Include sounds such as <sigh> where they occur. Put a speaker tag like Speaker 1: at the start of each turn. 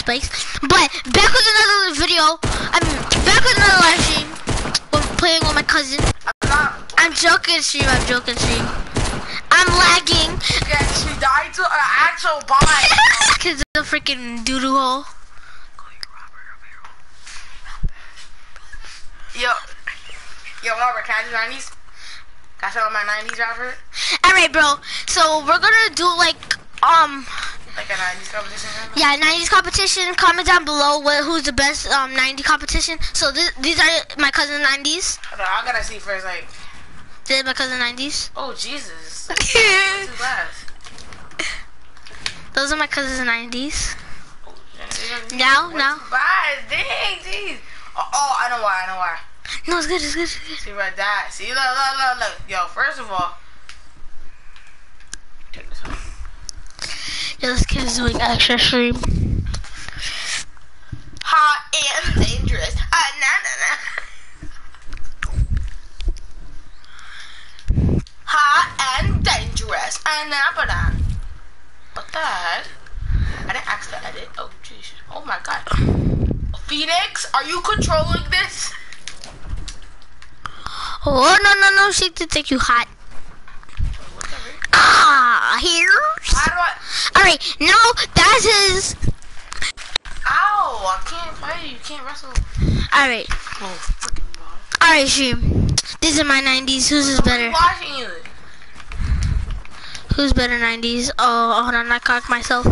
Speaker 1: spikes. But back with another video. I'm back with another live stream. When playing with my cousin.
Speaker 2: I'm.
Speaker 1: I'm joking stream. I'm joking stream. I'm lagging
Speaker 2: Yeah, she died to an actual bot. <laughs>
Speaker 1: because of the freaking doo doo hole.
Speaker 2: Yo, yo, Robert, can I do 90s? Can I show my 90s, Robert?
Speaker 1: All right, bro. So we're gonna do like um
Speaker 2: Like a 90s competition?
Speaker 1: Yeah 90s competition. Comment down below what who's the best um 90 competition. So this, these are my cousin 90s.
Speaker 2: Hold on, I gotta see first, like,
Speaker 1: This is my cousin 90s.
Speaker 2: oh, Jesus. <laughs> Too fast.
Speaker 1: Those are my cousin's 90s.
Speaker 2: Oh, yeah,
Speaker 1: Now, now.
Speaker 2: Fast, dang, jeez. Oh, oh, I know why, I know why.
Speaker 1: No, it's good. It's good. It's good.
Speaker 2: See about that. See, look, look, look, look. Yo, first of all, take this off.
Speaker 1: Yeah, this kid is doing extra stream.
Speaker 2: Hot and dangerous. Ah, nah, nah, nah. Hot and dangerous. Ah, nah, but nah. What the heck? I didn't ask to edit. Oh, jeez. Oh my god. Phoenix, are you controlling this?
Speaker 1: Oh no no no! She did take you hot.
Speaker 2: I?
Speaker 1: All right, now that's his.
Speaker 2: Ow! I can't fight you. You can't wrestle.
Speaker 1: All right,
Speaker 2: Oh, freaking
Speaker 1: all right, stream. This is my 90s. Who's is better?
Speaker 2: watching you.
Speaker 1: Who's better 90s? Oh, hold on, I cocked myself.